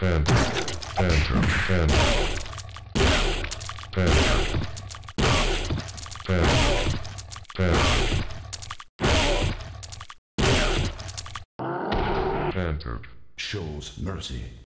Phantom. Phantom. Phantom. Phantom. Phantom. Phantom. Phantom. Shows mercy.